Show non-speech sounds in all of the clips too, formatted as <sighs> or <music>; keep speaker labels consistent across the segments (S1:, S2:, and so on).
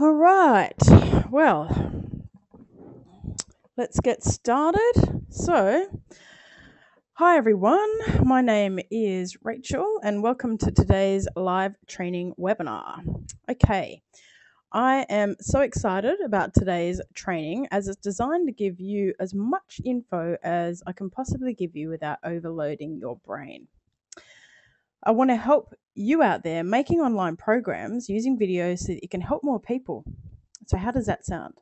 S1: All right. Well, let's get started. So, hi everyone. My name is Rachel, and welcome to today's live training webinar. Okay. I am so excited about today's training as it's designed to give you as much info as I can possibly give you without overloading your brain. I want to help you out there making online programs using videos so that you can help more people. So, how does that sound?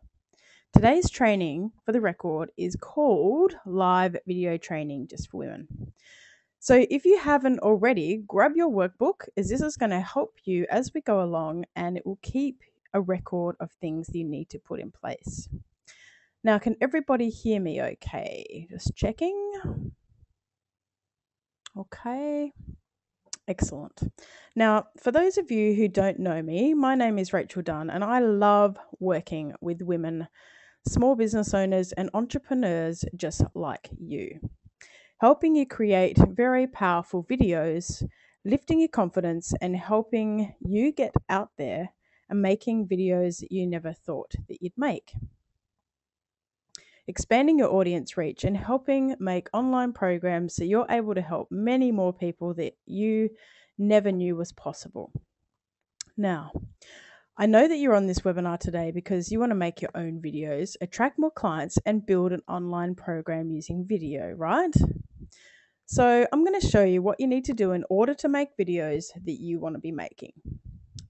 S1: Today's training, for the record, is called Live Video Training Just for Women. So, if you haven't already, grab your workbook as this is going to help you as we go along and it will keep a record of things you need to put in place. Now, can everybody hear me okay? Just checking. Okay. Excellent. Now, for those of you who don't know me, my name is Rachel Dunn, and I love working with women, small business owners, and entrepreneurs just like you, helping you create very powerful videos, lifting your confidence, and helping you get out there and making videos that you never thought that you'd make expanding your audience reach, and helping make online programs so you're able to help many more people that you never knew was possible. Now, I know that you're on this webinar today because you want to make your own videos, attract more clients, and build an online program using video, right? So, I'm going to show you what you need to do in order to make videos that you want to be making.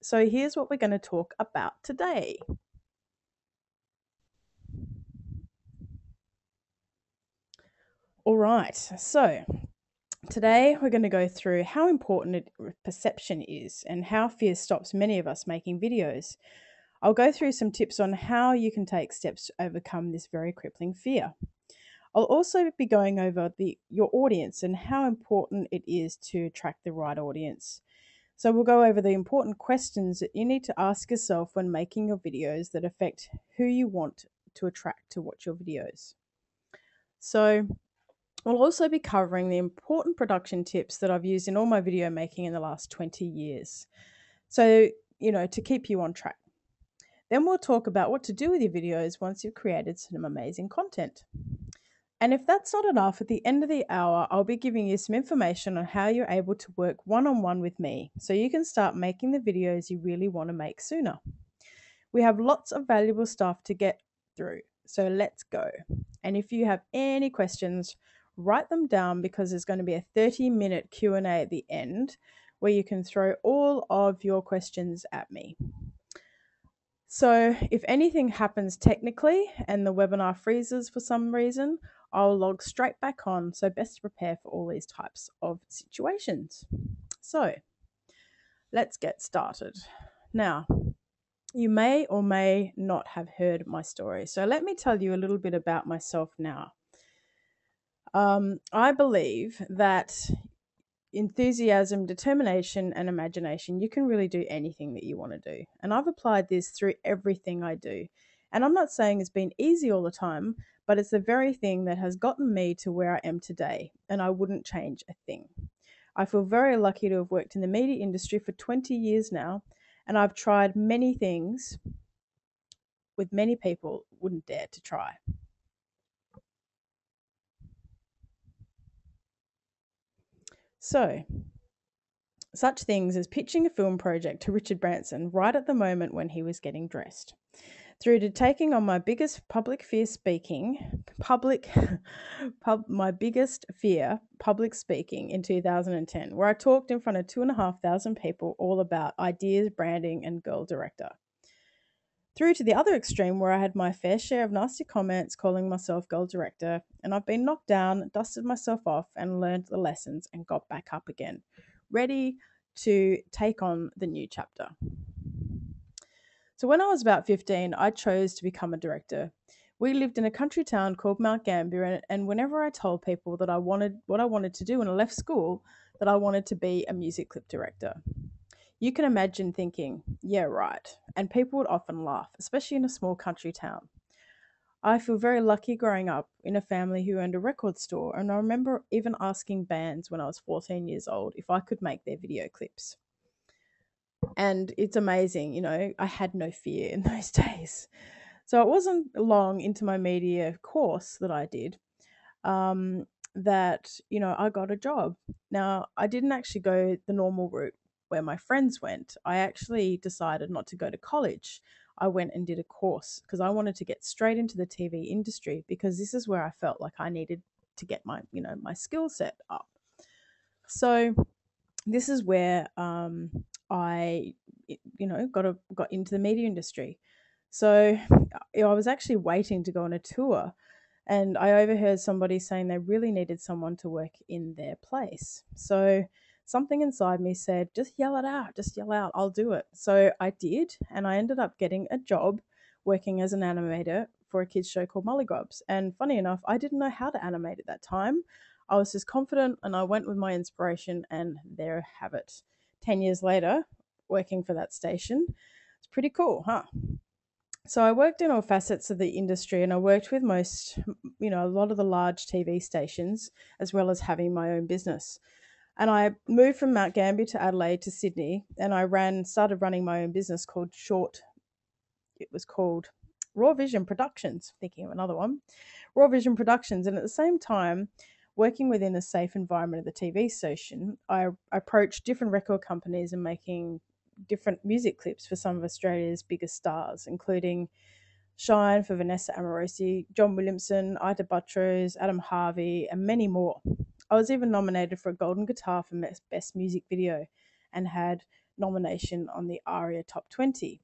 S1: So, here's what we're going to talk about today. All right, so today we're going to go through how important perception is and how fear stops many of us making videos. I'll go through some tips on how you can take steps to overcome this very crippling fear. I'll also be going over the your audience and how important it is to attract the right audience. So we'll go over the important questions that you need to ask yourself when making your videos that affect who you want to attract to watch your videos. So We'll also be covering the important production tips that I've used in all my video making in the last 20 years. So, you know, to keep you on track. Then we'll talk about what to do with your videos once you've created some amazing content. And if that's not enough, at the end of the hour, I'll be giving you some information on how you're able to work one on one with me so you can start making the videos you really want to make sooner. We have lots of valuable stuff to get through, so let's go. And if you have any questions, write them down because there's going to be a 30 minute Q&A at the end where you can throw all of your questions at me. So, if anything happens technically and the webinar freezes for some reason, I'll log straight back on. So, best to prepare for all these types of situations. So, let's get started. Now, you may or may not have heard my story. So, let me tell you a little bit about myself now. Um, I believe that enthusiasm, determination, and imagination, you can really do anything that you want to do. And I've applied this through everything I do. And I'm not saying it's been easy all the time, but it's the very thing that has gotten me to where I am today. And I wouldn't change a thing. I feel very lucky to have worked in the media industry for 20 years now. And I've tried many things with many people wouldn't dare to try. So, such things as pitching a film project to Richard Branson right at the moment when he was getting dressed, through to taking on my biggest public fear speaking, public, <laughs> pub, my biggest fear, public speaking in 2010, where I talked in front of two and a half thousand people all about ideas, branding, and girl director through to the other extreme where I had my fair share of nasty comments calling myself girl director, and I've been knocked down, dusted myself off, and learned the lessons and got back up again, ready to take on the new chapter. So, when I was about 15, I chose to become a director. We lived in a country town called Mount Gambier, and whenever I told people that I wanted what I wanted to do when I left school, that I wanted to be a music clip director. You can imagine thinking, yeah, right. And people would often laugh, especially in a small country town. I feel very lucky growing up in a family who owned a record store, and I remember even asking bands when I was 14 years old if I could make their video clips. And it's amazing, you know, I had no fear in <laughs> those days. So it wasn't long into my media course that I did um, that, you know, I got a job. Now, I didn't actually go the normal route where my friends went. I actually decided not to go to college. I went and did a course because I wanted to get straight into the TV industry because this is where I felt like I needed to get my, you know, my skill set up. So this is where um, I, you know, got a, got into the media industry. So I was actually waiting to go on a tour, and I overheard somebody saying they really needed someone to work in their place. So something inside me said, just yell it out, just yell out, I'll do it. So I did, and I ended up getting a job working as an animator for a kids show called Mulligrubs. And funny enough, I didn't know how to animate at that time. I was just confident and I went with my inspiration, and there have it. 10 years later, working for that station. It's pretty cool, huh? So I worked in all facets of the industry and I worked with most, you know, a lot of the large TV stations as well as having my own business. And I moved from Mount Gambier to Adelaide to Sydney and I ran started running my own business called Short it was called Raw Vision Productions, thinking of another one. Raw Vision Productions and at the same time working within a safe environment of the TV station, I approached different record companies and making different music clips for some of Australia's biggest stars, including Shine for Vanessa Amorosi, John Williamson, Ida Buttrose, Adam Harvey, and many more. I was even nominated for a Golden Guitar for Best Music Video and had nomination on the ARIA Top 20.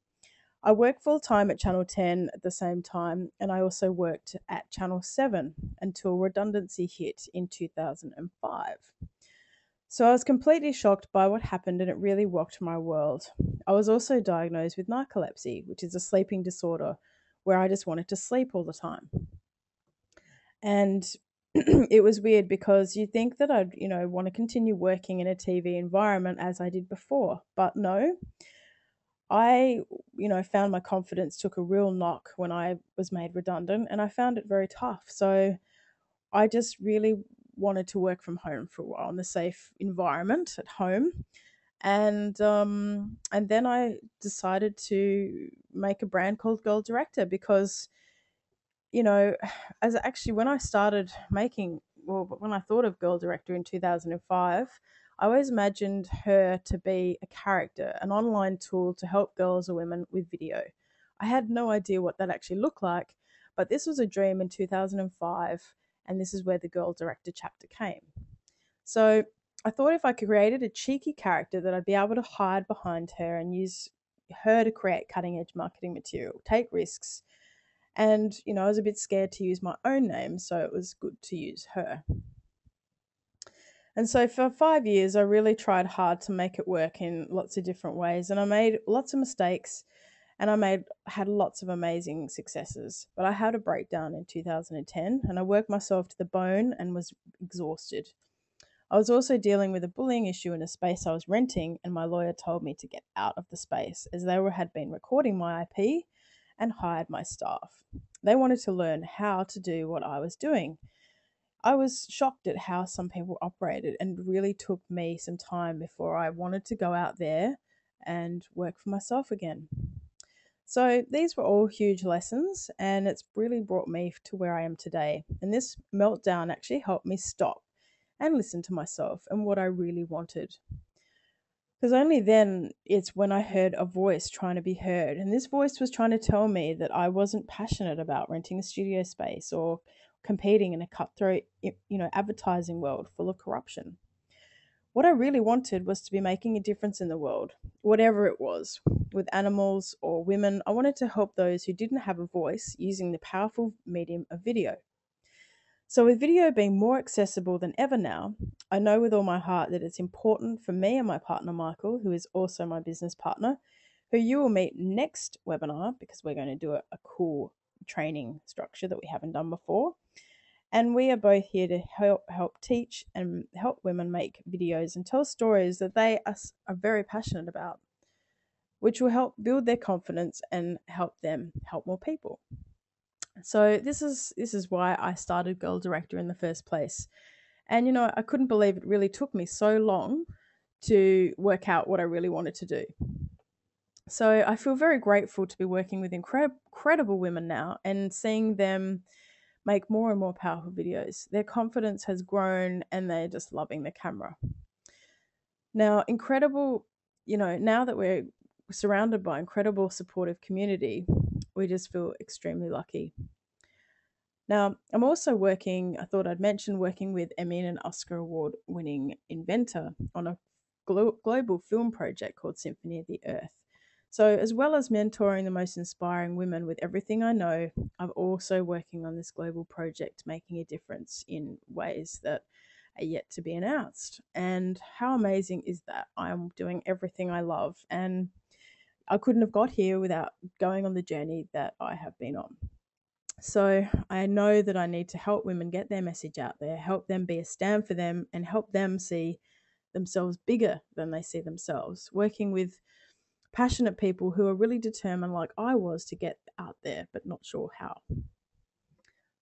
S1: I worked full time at Channel 10 at the same time, and I also worked at Channel 7 until redundancy hit in 2005. So I was completely shocked by what happened, and it really rocked my world. I was also diagnosed with narcolepsy, which is a sleeping disorder where I just wanted to sleep all the time. And <clears throat> it was weird because you think that I'd, you know, want to continue working in a TV environment as I did before, but no, I, you know, found my confidence took a real knock when I was made redundant and I found it very tough. So I just really wanted to work from home for a while in the safe environment at home. And um, and then I decided to make a brand called Girl Director because, you know, as actually when I started making well, when I thought of Girl Director in 2005, I always imagined her to be a character, an online tool to help girls or women with video. I had no idea what that actually looked like, but this was a dream in 2005, and this is where the Girl Director chapter came. So I thought if I created a cheeky character that I'd be able to hide behind her and use her to create cutting edge marketing material, take risks. And, you know, I was a bit scared to use my own name, so it was good to use her. And so for five years, I really tried hard to make it work in lots of different ways. And I made lots of mistakes and I made had lots of amazing successes. But I had a breakdown in 2010 and I worked myself to the bone and was exhausted. I was also dealing with a bullying issue in a space I was renting, and my lawyer told me to get out of the space as they were, had been recording my IP and hired my staff. They wanted to learn how to do what I was doing I was shocked at how some people operated and really took me some time before I wanted to go out there and work for myself again. So these were all huge lessons, and it's really brought me to where I am today. And this meltdown actually helped me stop and listen to myself and what I really wanted. Because only then it's when I heard a voice trying to be heard. And this voice was trying to tell me that I wasn't passionate about renting a studio space or competing in a cutthroat, you know, advertising world full of corruption. What I really wanted was to be making a difference in the world, whatever it was, with animals or women. I wanted to help those who didn't have a voice using the powerful medium of video. So, with video being more accessible than ever now, I know with all my heart that it's important for me and my partner Michael, who is also my business partner, who you will meet next webinar because we're going to do a, a cool training structure that we haven't done before. And we are both here to help help teach and help women make videos and tell stories that they are, are very passionate about, which will help build their confidence and help them help more people. So this is this is why I started Girl Director in the first place. And you know, I couldn't believe it really took me so long to work out what I really wanted to do. So I feel very grateful to be working with incredible, incredible women now and seeing them make more and more powerful videos. Their confidence has grown and they're just loving the camera. Now, incredible, you know, now that we're surrounded by incredible supportive community, we just feel extremely lucky. Now, I'm also working, I thought I'd mention working with Emmy and Oscar Award winning inventor on a glo- global film project called Symphony of the Earth. So, as well as mentoring the most inspiring women with everything I know, I'm also working on this global project, making a difference in ways that are yet to be announced. And how amazing is that? I'm doing everything I love, and I couldn't have got here without going on the journey that I have been on. So, I know that I need to help women get their message out there, help them be a stand for them, and help them see themselves bigger than they see themselves. Working with passionate people who are really determined, like I was, to get out there, but not sure how.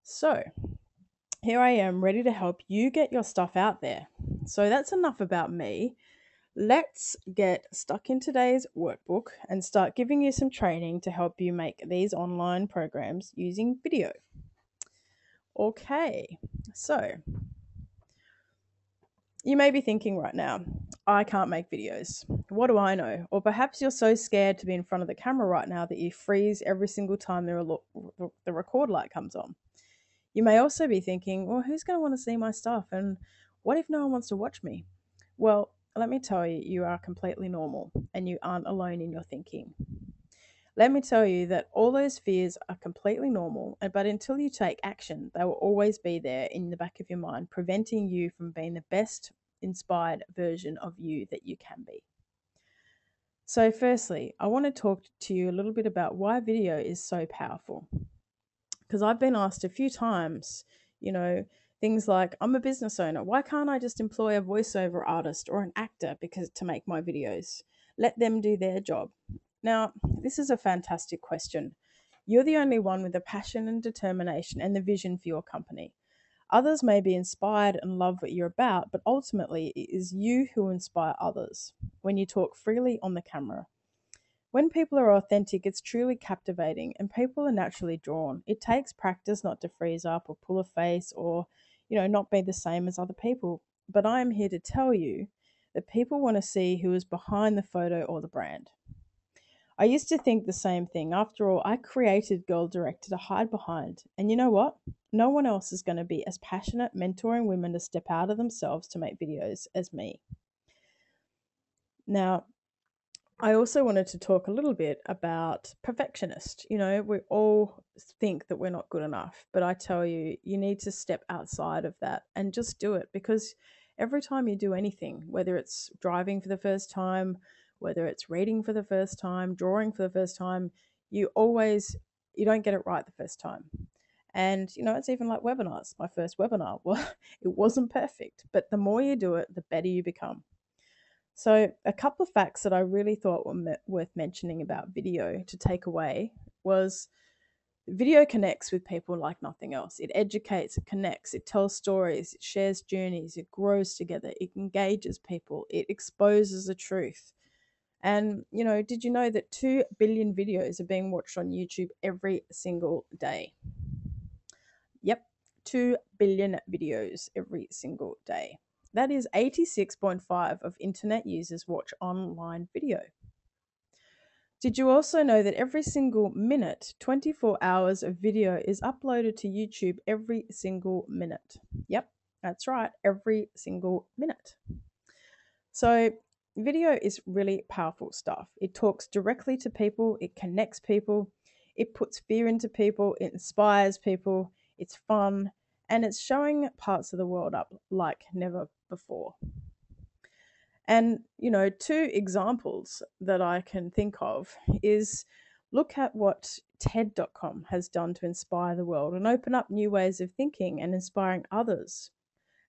S1: So, here I am ready to help you get your stuff out there. So, that's enough about me. Let's get stuck in today's workbook and start giving you some training to help you make these online programs using video. Okay, so you may be thinking right now, I can't make videos. What do I know? Or perhaps you're so scared to be in front of the camera right now that you freeze every single time the, the record light comes on. You may also be thinking, well, who's going to want to see my stuff? And what if no one wants to watch me? Well, let me tell you, you are completely normal and you aren't alone in your thinking. Let me tell you that all those fears are completely normal, and but until you take action, they will always be there in the back of your mind, preventing you from being the best inspired version of you that you can be. So, firstly, I want to talk to you a little bit about why video is so powerful. Because I've been asked a few times, you know, things like, I'm a business owner. Why can't I just employ a voiceover artist or an actor because to make my videos? Let them do their job. Now, this is a fantastic question. You're the only one with the passion and determination and the vision for your company. Others may be inspired and love what you're about, but ultimately it is you who inspire others when you talk freely on the camera. When people are authentic, it's truly captivating and people are naturally drawn. It takes practice not to freeze up or pull a face or, you know, not be the same as other people. But I am here to tell you that people want to see who is behind the photo or the brand. I used to think the same thing. After all, I created Girl Director to hide behind. And you know what? No one else is going to be as passionate mentoring women to step out of themselves to make videos as me. Now, I also wanted to talk a little bit about perfectionist. You know, we all think that we're not good enough, but I tell you, you need to step outside of that and just do it because every time you do anything, whether it's driving for the first time, whether it's reading for the first time, drawing for the first time, you always you don't get it right the first time. And you know, it's even like webinars. My first webinar, <laughs> well, it wasn't perfect, but the more you do it, the better you become. So, a couple of facts that I really thought were worth mentioning about video to take away was video connects with people like nothing else. It educates, it connects, it tells stories, it shares journeys, it grows together, it engages people, it exposes the truth. And, you know, did you know that 2 billion videos are being watched on YouTube every single day? Yep, 2 billion videos every single day. That is 86.5 of internet users watch online video. Did you also know that every single minute, 24 hours of video is uploaded to YouTube every single minute? Yep, that's right, every single minute. So video is really powerful stuff. It talks directly to people, it connects people, it puts fear into people, it inspires people, it's fun, and it's showing parts of the world up like never before. And, you know, two examples that I can think of is look at what TED.com has done to inspire the world and open up new ways of thinking and inspiring others.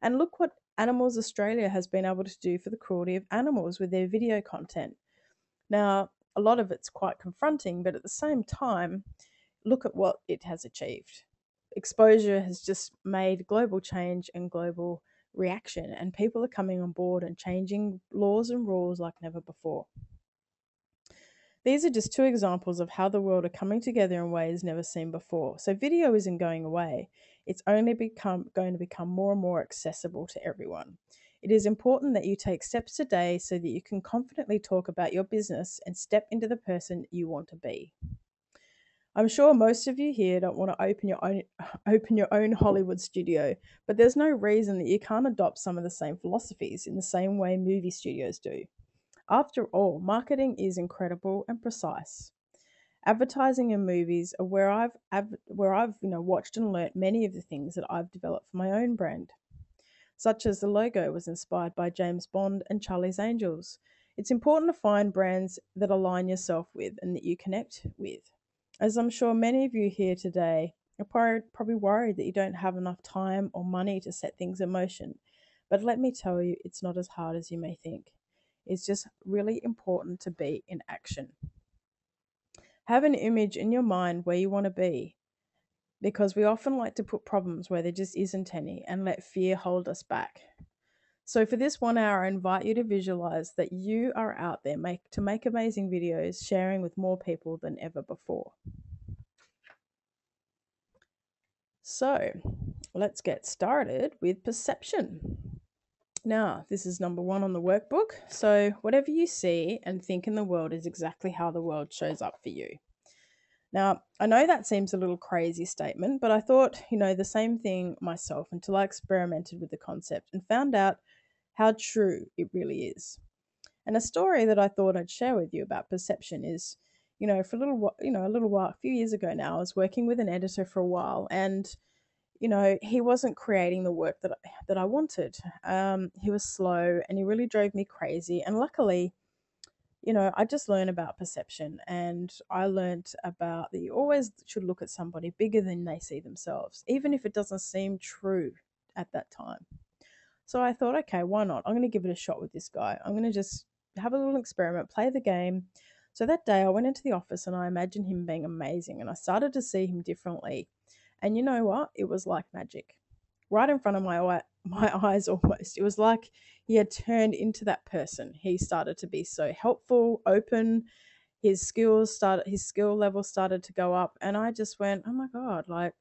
S1: And look what Animals Australia has been able to do for the cruelty of animals with their video content. Now, a lot of it's quite confronting, but at the same time, look at what it has achieved. Exposure has just made global change and global reaction, and people are coming on board and changing laws and rules like never before. These are just two examples of how the world are coming together in ways never seen before. So video isn't going away. It's only become going to become more and more accessible to everyone. It is important that you take steps today so that you can confidently talk about your business and step into the person you want to be. I'm sure most of you here don't want to open your own <laughs> open your own Hollywood studio, but there's no reason that you can't adopt some of the same philosophies in the same way movie studios do. After all, marketing is incredible and precise. Advertising and movies are where I've where I've you know watched and learnt many of the things that I've developed for my own brand. Such as the logo was inspired by James Bond and Charlie's Angels. It's important to find brands that align yourself with and that you connect with. As I'm sure many of you here today are probably worried that you don't have enough time or money to set things in motion. But let me tell you, it's not as hard as you may think. It's just really important to be in action. Have an image in your mind where you want to be because we often like to put problems where there just isn't any and let fear hold us back. So for this one hour, I invite you to visualize that you are out there make, to make amazing videos, sharing with more people than ever before. So let's get started with perception. Now, this is number one on the workbook. So, whatever you see and think in the world is exactly how the world shows up for you. Now, I know that seems a little crazy statement, but I thought, you know, the same thing myself until I experimented with the concept and found out how true it really is. And a story that I thought I'd share with you about perception is, you know, for a little, while, you know, a little while, a few years ago now, I was working with an editor for a while, and you know, he wasn't creating the work that I, that I wanted. Um, he was slow, and he really drove me crazy. And luckily, you know, I just learned about perception, and I learned about that you always should look at somebody bigger than they see themselves, even if it doesn't seem true at that time. So I thought, okay, why not? I'm going to give it a shot with this guy. I'm going to just have a little experiment, play the game. So that day I went into the office and I imagined him being amazing and I started to see him differently. And you know what? It was like magic. Right in front of my <laughs> my eyes almost. It was like he had turned into that person. He started to be so helpful, open. His skills started his skill level started to go up and I just went, "Oh my god, like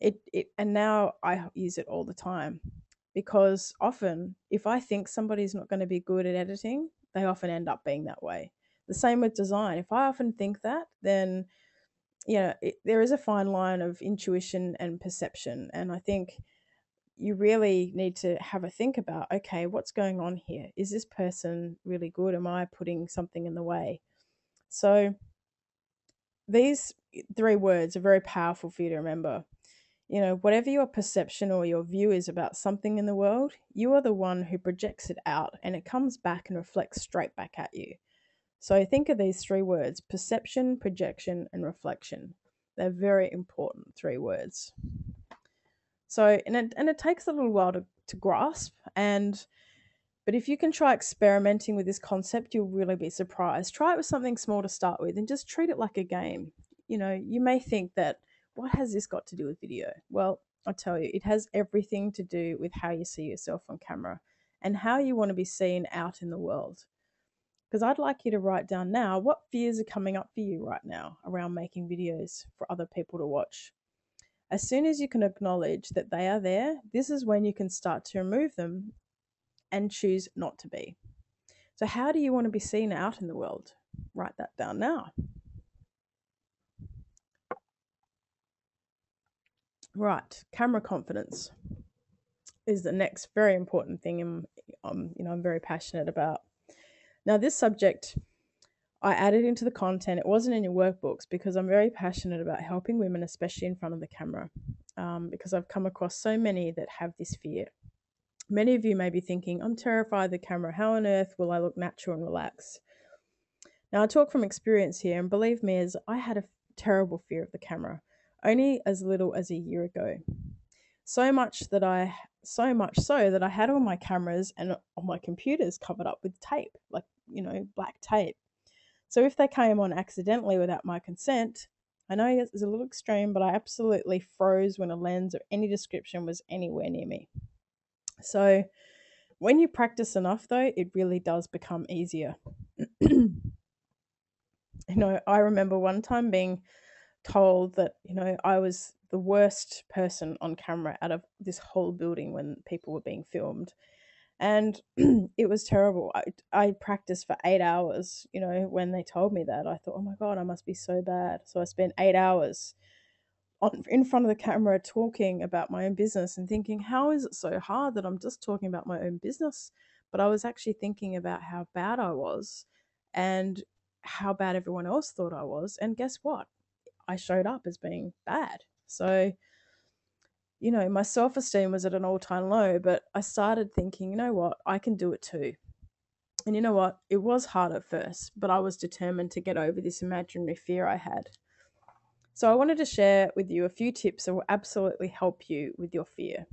S1: it it and now I use it all the time because often if I think somebody's not going to be good at editing, they often end up being that way. The same with design. If I often think that, then you know, it, there is a fine line of intuition and perception. And I think you really need to have a think about okay, what's going on here? Is this person really good? Am I putting something in the way? So, these three words are very powerful for you to remember you know, whatever your perception or your view is about something in the world, you are the one who projects it out and it comes back and reflects straight back at you. So think of these three words perception, projection, and reflection. They're very important three words. So, and it, and it takes a little while to, to grasp. And, but if you can try experimenting with this concept, you'll really be surprised. Try it with something small to start with and just treat it like a game. You know, you may think that what has this got to do with video? Well, I'll tell you, it has everything to do with how you see yourself on camera and how you want to be seen out in the world. Because I'd like you to write down now what fears are coming up for you right now around making videos for other people to watch. As soon as you can acknowledge that they are there, this is when you can start to remove them and choose not to be. So, how do you want to be seen out in the world? Write that down now. Right, camera confidence is the next very important thing I'm, um, you know, I'm very passionate about. Now, this subject I added into the content. It wasn't in your workbooks because I'm very passionate about helping women, especially in front of the camera, um, because I've come across so many that have this fear. Many of you may be thinking, I'm terrified of the camera. How on earth will I look natural and relaxed? Now, I talk from experience here, and believe me, as I had a terrible fear of the camera only as little as a year ago. So much that I so much so that I had all my cameras and all my computers covered up with tape, like, you know, black tape. So if they came on accidentally without my consent, I know it's a little extreme, but I absolutely froze when a lens of any description was anywhere near me. So when you practice enough, though, it really does become easier. <clears throat> You know, I remember one time being told that, you know, I was the worst person on camera out of this whole building when people were being filmed. And <clears throat> it was terrible. I, I practiced for eight hours, you know, when they told me that. I thought, oh my God, I must be so bad. So I spent eight hours on, in front of the camera talking about my own business and thinking, how is it so hard that I'm just talking about my own business? But I was actually thinking about how bad I was and how bad everyone else thought I was. And guess what? I showed up as being bad. So, you know, my self esteem was at an all time low, but I started thinking, you know what, I can do it too. And you know what, it was hard at first, but I was determined to get over this imaginary fear I had. So, I wanted to share with you a few tips that will absolutely help you with your fear.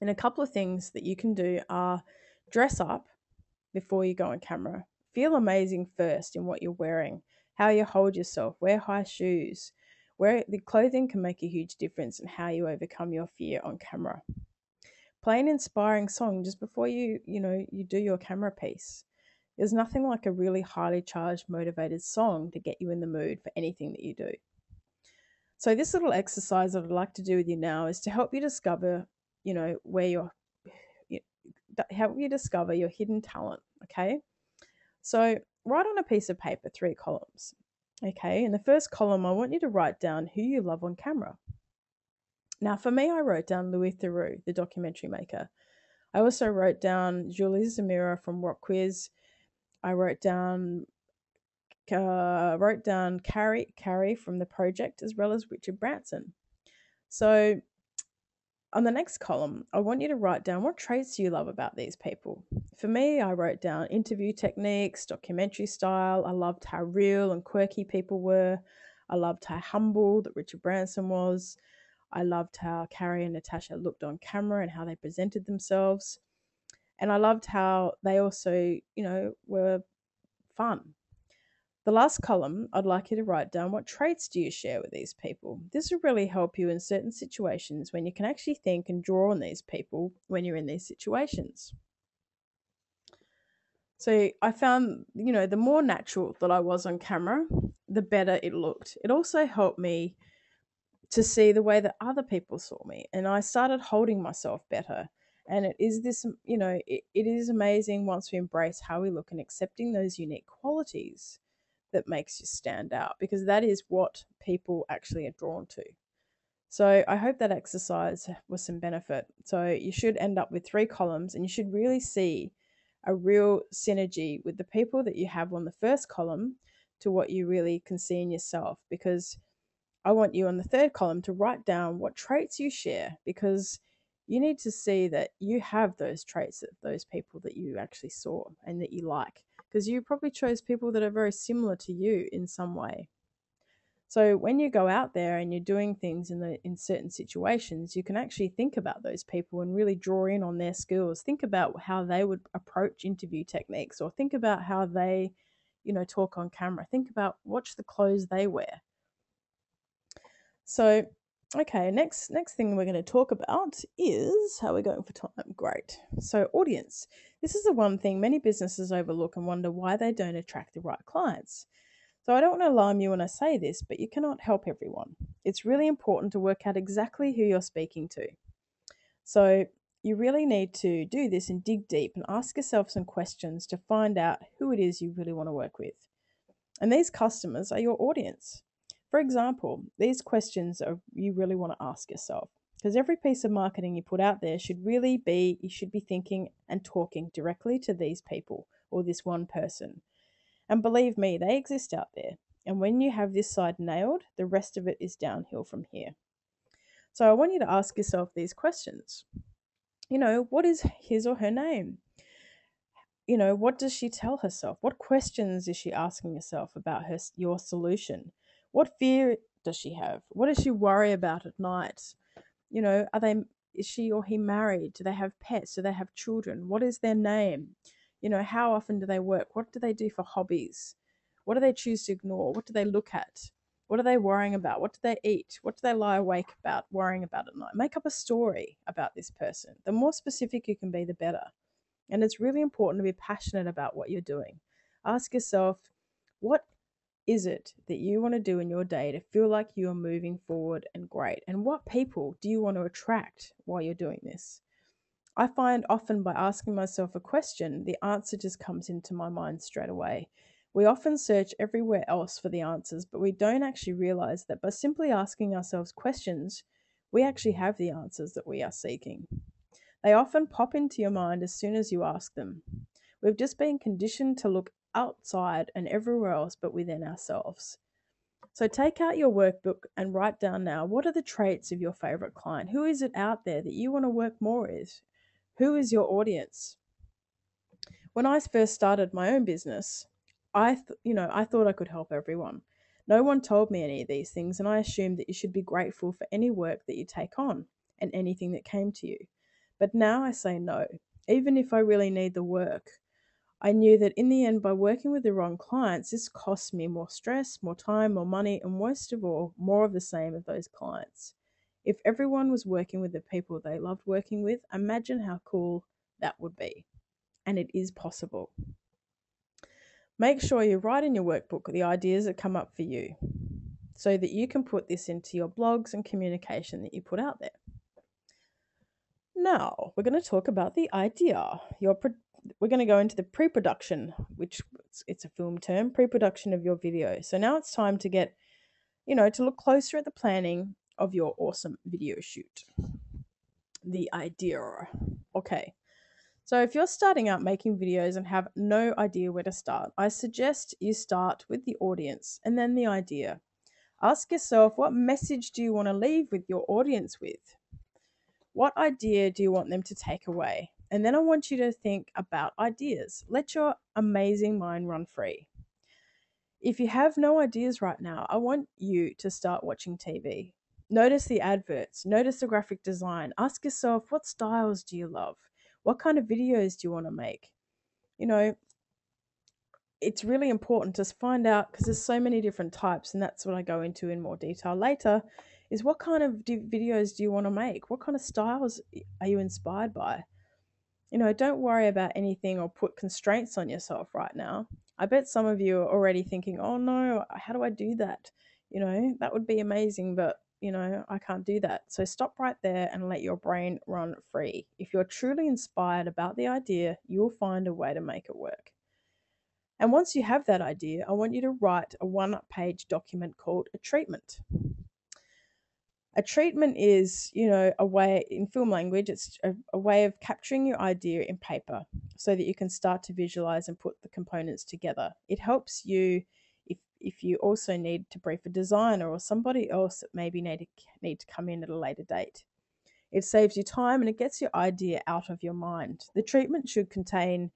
S1: And a couple of things that you can do are dress up before you go on camera. Feel amazing first in what you're wearing, how you hold yourself, wear high shoes, where the clothing can make a huge difference in how you overcome your fear on camera. Play an inspiring song just before you, you know, you do your camera piece. There's nothing like a really highly charged, motivated song to get you in the mood for anything that you do. So this little exercise that I'd like to do with you now is to help you discover, you know, where you're <sighs> help you discover your hidden talent, okay? So write on a piece of paper three columns. Okay, in the first column, I want you to write down who you love on camera. Now, for me, I wrote down Louis Theroux, the documentary maker. I also wrote down Julie Zemiro from RocKwiz. I wrote down uh, wrote down Carrie Carrie from the project as well as Richard Branson. So on the next column, I want you to write down what traits you love about these people. For me, I wrote down interview techniques, documentary style. I loved how real and quirky people were. I loved how humble that Richard Branson was. I loved how Carrie and Natasha looked on camera and how they presented themselves. And I loved how they also, you know, were fun. The last column, I'd like you to write down what traits do you share with these people. This will really help you in certain situations when you can actually think and draw on these people when you're in these situations. So I found, you know, the more natural that I was on camera, the better it looked. It also helped me to see the way that other people saw me. And I started holding myself better. And it is this, you know, it, it is amazing once we embrace how we look and accepting those unique qualities that makes you stand out because that is what people actually are drawn to. So I hope that exercise was some benefit. So you should end up with three columns and you should really see a real synergy with the people that you have on the first column to what you really can see in yourself because I want you on the third column to write down what traits you share because you need to see that you have those traits of those people that you actually saw and that you like because you probably chose people that are very similar to you in some way. So when you go out there and you're doing things in the in certain situations, you can actually think about those people and really draw in on their skills. Think about how they would approach interview techniques or think about how they, you know, talk on camera. Think about watch the clothes they wear. So Okay, next next thing we're going to talk about is how we're going for time. Great. So audience. This is the one thing many businesses overlook and wonder why they don't attract the right clients. So I don't want to alarm you when I say this, but you cannot help everyone. It's really important to work out exactly who you're speaking to. So you really need to do this and dig deep and ask yourself some questions to find out who it is you really want to work with. And these customers are your audience. For example, these questions are you really want to ask yourself because every piece of marketing you put out there should really be you should be thinking and talking directly to these people or this one person. And believe me, they exist out there. And when you have this side nailed, the rest of it is downhill from here. So I want you to ask yourself these questions. You know, what is his or her name? You know, what does she tell herself? What questions is she asking herself about her your solution? What fear does she have? What does she worry about at night? You know, are they is she or he married? Do they have pets? Do they have children? What is their name? You know, how often do they work? What do they do for hobbies? What do they choose to ignore? What do they look at? What are they worrying about? What do they eat? What do they lie awake about, worrying about at night? Make up a story about this person. The more specific you can be, the better. And it's really important to be passionate about what you're doing. Ask yourself, what is it that you want to do in your day to feel like you are moving forward and great? And what people do you want to attract while you're doing this? I find often by asking myself a question, the answer just comes into my mind straight away. We often search everywhere else for the answers, but we don't actually realize that by simply asking ourselves questions, we actually have the answers that we are seeking. They often pop into your mind as soon as you ask them. We've just been conditioned to look outside and everywhere else but within ourselves. So take out your workbook and write down now what are the traits of your favorite client? Who is it out there that you want to work more with? Who is your audience? When I first started my own business, I th- you know, I thought I could help everyone. No one told me any of these things and I assumed that you should be grateful for any work that you take on and anything that came to you. But now I say no. Even if I really need the work, I knew that in the end, by working with the wrong clients, this cost me more stress, more time, more money, and most of all, more of the same of those clients. If everyone was working with the people they loved working with, imagine how cool that would be. And it is possible. Make sure you write in your workbook the ideas that come up for you so that you can put this into your blogs and communication that you put out there. Now, we're going to talk about the idea. Your we're going to go into the pre-production, which it's a film term, pre-production of your video. So now it's time to get, you know, to look closer at the planning of your awesome video shoot. The idea. Okay. So if you're starting out making videos and have no idea where to start, I suggest you start with the audience and then the idea. Ask yourself what message do you want to leave with your audience with? What idea do you want them to take away? And then I want you to think about ideas. Let your amazing mind run free. If you have no ideas right now, I want you to start watching TV. Notice the adverts, notice the graphic design. Ask yourself, what styles do you love? What kind of videos do you want to make? You know, it's really important to find out because there's so many different types, and that's what I go into in more detail later. Is what kind of videos do you want to make? What kind of styles eh, are you inspired by? You know, don't worry about anything or put constraints on yourself right now. I bet some of you are already thinking, oh no, how do I do that? You know, that would be amazing, but you know, I can't do that. So stop right there and let your brain run free. If you're truly inspired about the idea, you'll find a way to make it work. And once you have that idea, I want you to write a one page document called a treatment. A treatment is, you know, a way in film language, it's a, a way of capturing your idea in paper so that you can start to visualize and put the components together. It helps you if if you also need to brief a designer or somebody else that maybe need to, need to come in at a later date. It saves you time and it gets your idea out of your mind. The treatment should contain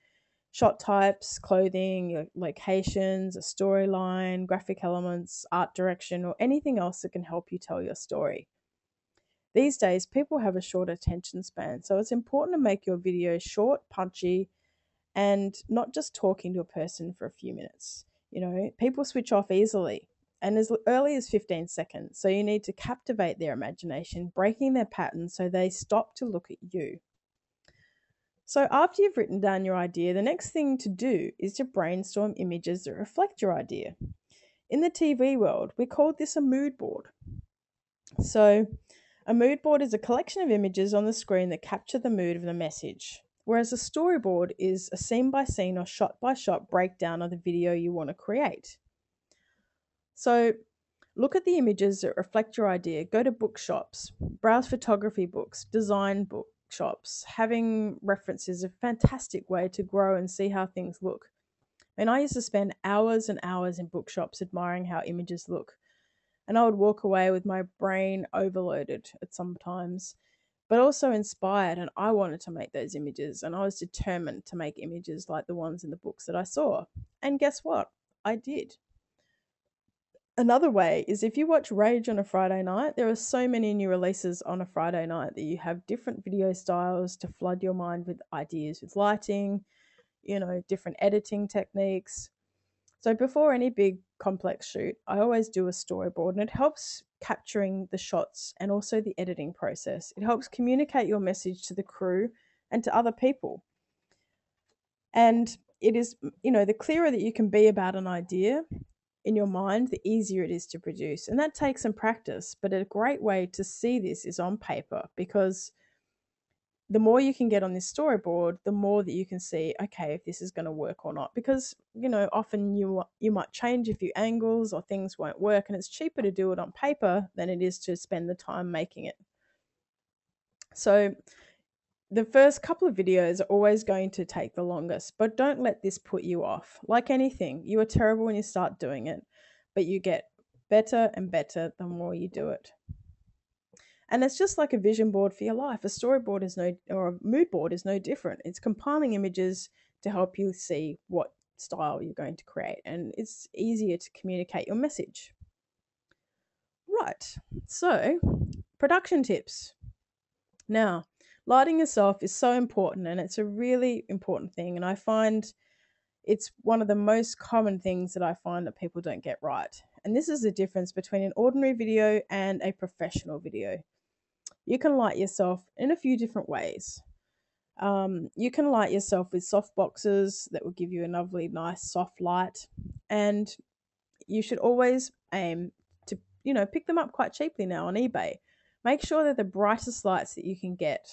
S1: shot types, clothing, locations, a storyline, graphic elements, art direction, or anything else that can help you tell your story. These days, people have a short attention span, so it's important to make your video short, punchy, and not just talking to a person for a few minutes. You know, people switch off easily and as early as 15 seconds. So you need to captivate their imagination, breaking their pattern so they stop to look at you. So after you've written down your idea, the next thing to do is to brainstorm images that reflect your idea. In the TV world, we call this a mood board. So, a mood board is a collection of images on the screen that capture the mood of the message whereas a storyboard is a scene by scene or shot by shot breakdown of the video you want to create. So, look at the images that reflect your idea. Go to bookshops, browse photography books, design bookshops. Having references is a fantastic way to grow and see how things look. And I used to spend hours and hours in bookshops admiring how images look. And I would walk away with my brain overloaded at some times but also inspired. And I wanted to make those images, and I was determined to make images like the ones in the books that I saw. And guess what? I did. Another way is if you watch Rage on a Friday night, there are so many new releases on a Friday night that you have different video styles to flood your mind with ideas with lighting, you know, different editing techniques. So before any big complex shoot, I always do a storyboard and it helps capturing the shots and also the editing process. It helps communicate your message to the crew and to other people. And it is, you know, the clearer that you can be about an idea in your mind, the easier it is to produce. And that takes some practice, but a great way to see this is on paper because the more you can get on this storyboard, the more that you can see, okay, if this is going to work or not. Because you know, often you you might change a few angles or things won't work, and it's cheaper to do it on paper than it is to spend the time making it. So, the first couple of videos are always going to take the longest, but don't let this put you off. Like anything, you are terrible when you start doing it, but you get better and better the more you do it. And it's just like a vision board for your life. A storyboard is no, or a mood board is no different. It's compiling images to help you see what style you're going to create, and it's easier to communicate your message. Right, so production tips. Now, lighting yourself is so important and it's a really important thing. And I find it's one of the most common things that I find that people don't get right. And this is the difference between an ordinary video and a professional video you can light yourself in a few different ways. Um, you can light yourself with soft boxes that will give you a lovely, nice, soft light. And you should always aim to, you know, pick them up quite cheaply now on eBay. Make sure they're the brightest lights that you can get.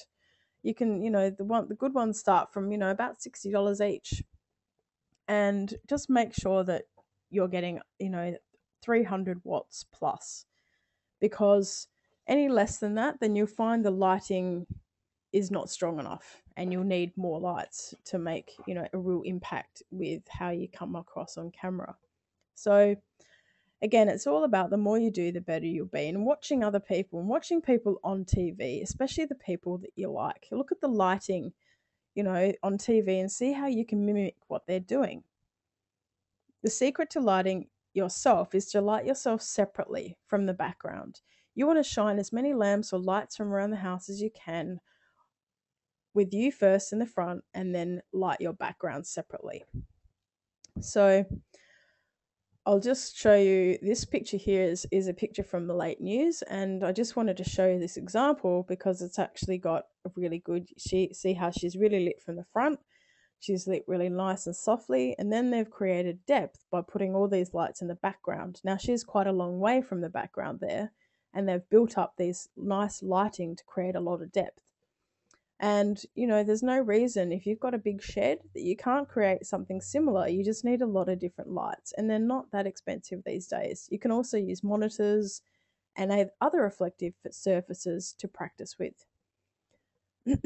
S1: You can, you know, the one the good ones start from, you know, about sixty dollars each. And just make sure that you're getting, you know, 300 watts plus because any less than that, then you'll find the lighting is not strong enough and you'll need more lights to make, you know, a real impact with how you come across on camera. So again, it's all about the more you do, the better you'll be. And watching other people and watching people on TV, especially the people that you like. Look at the lighting, you know, on TV and see how you can mimic what they're doing. The secret to lighting yourself is to light yourself separately from the background. You want to shine as many lamps or lights from around the house as you can with you first in the front and then light your background separately. So I'll just show you this picture here is, is a picture from the late news and I just wanted to show you this example because it's actually got a really good she see how she's really lit from the front she's lit really nice and softly and then they've created depth by putting all these lights in the background now she's quite a long way from the background there and they've built up these nice lighting to create a lot of depth. And you know, there's no reason if you've got a big shed that you can't create something similar. You just need a lot of different lights, and they're not that expensive these days. You can also use monitors and other reflective surfaces to practice with. <clears throat>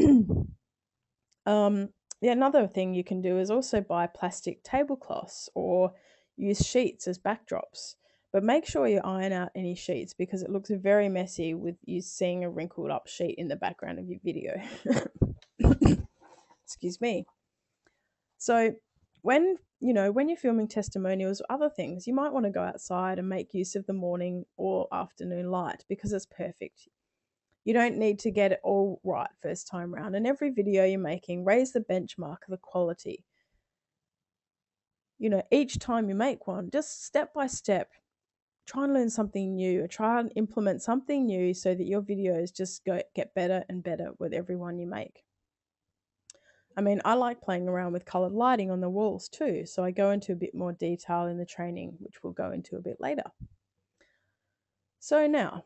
S1: um, yeah, another thing you can do is also buy plastic tablecloths or use sheets as backdrops. But make sure you iron out any sheets because it looks very messy with you seeing a wrinkled up sheet in the background of your video. <laughs> Excuse me. So when you know when you're filming testimonials or other things, you might want to go outside and make use of the morning or afternoon light because it's perfect. You don't need to get it all right first time round. And every video you're making, raise the benchmark of the quality. You know, each time you make one, just step by step, try and learn something new or try and implement something new so that your videos just go get better and better with every one you make. I mean, I like playing around with colored lighting on the walls too, so I go into a bit more detail in the training, which we'll go into a bit later. So now,